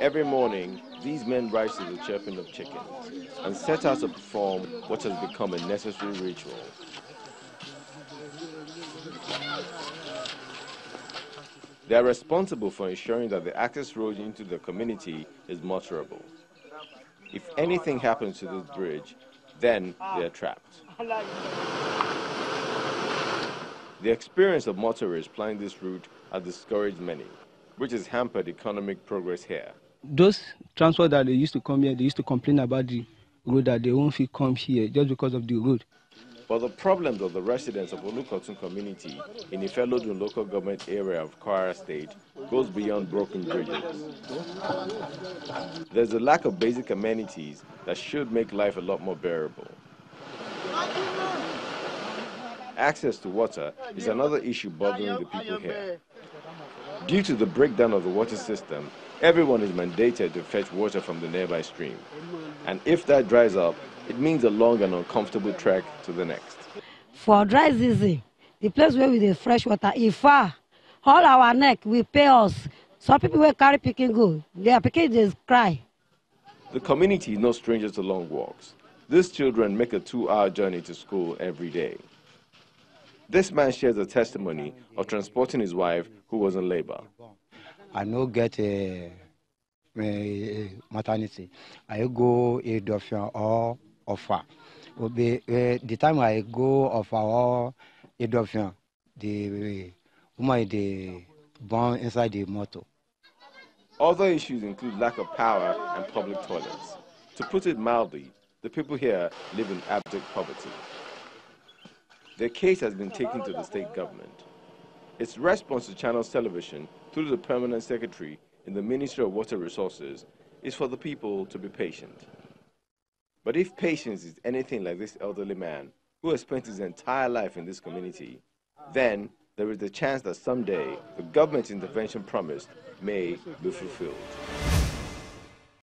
Every morning, these men rise to the chirping of chickens and set out to perform what has become a necessary ritual. They are responsible for ensuring that the access road into the community is motorable. If anything happens to this bridge, then they are trapped. The experience of motorists plying this route has discouraged many, which has hampered economic progress here. Those transport that they used to come here, they used to complain about the road that they won't fit come here just because of the road. But the problems of the residents of Olukotun community in the Ifelodun local government area of Kwara State goes beyond broken bridges. There's a lack of basic amenities that should make life a lot more bearable. Access to water is another issue bothering the people here. Due to the breakdown of the water system, everyone is mandated to fetch water from the nearby stream. And if that dries up, it means a long and uncomfortable trek to the next. For dry season, the place where we get fresh water is far. All our neck will pay us. Some people will carry picking go. Their picking just cry. The community is no stranger to long walks. These children make a two-hour journey to school every day. This man shares a testimony of transporting his wife who was in labor. I no get a, a maternity. I go a dolphin or Offa. Be, uh, the time I go Offa or a dolphin, the woman the born inside the motor. Other issues include lack of power and public toilets. To put it mildly, the people here live in abject poverty. Their case has been taken to the state government. Its response to Channels Television through the permanent secretary in the Ministry of Water Resources is for the people to be patient. But if patience is anything like this elderly man who has spent his entire life in this community, then there is the chance that someday the government intervention promised may be fulfilled.